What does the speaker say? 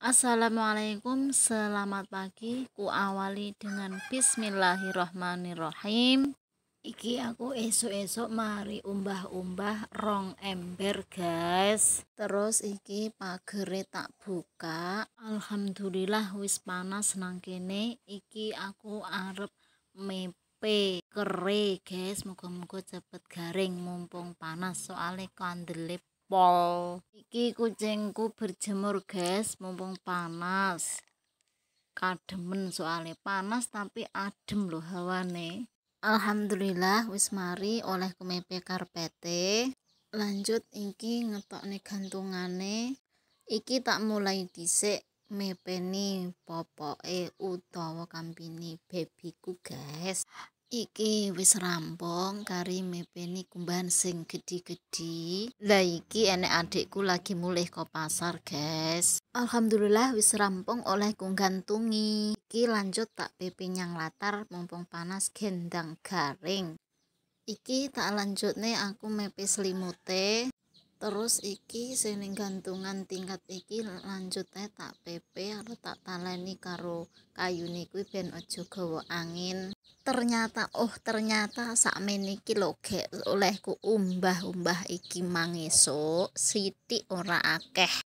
Assalamualaikum, selamat pagi. Ku awali dengan Bismillahirrohmanirrohim. Iki aku esok-esok mari umbah-umbah rong ember, guys. Terus iki pagere tak buka. Alhamdulillah wis panas nang kene. Iki aku arep mepe kere, guys. Muga-muga cepet garing mumpung panas soalnya kandele pol iki kucingku berjemur guys. Mumpung panas. Kademen soalnya. Panas tapi adem loh hawane. Alhamdulillah wis mari oleh kemepe karpete. Lanjut iki ngetok nih gantungane. Iki tak mulai dhisik mepeni popoke utawa kampini bebiku guys iki wis rampung kari mepeni kumbahan sing gede-gede lah iki enek adikku lagi mulih ke pasar guys. Alhamdulillah wis rampung oleh gantungi iki lanjut tak pepe nyang latar mumpung panas gendang garing. Iki tak lanjut nih aku mepe selimute terus iki sing gantungan tingkat iki lanjutnya tak pepe atau tak taleni karo kayu kuwi ben aja gawa angin. Ternyata oh ternyata sakmene iki lho olehku umbah-umbah iki mangesuk sithik ora akeh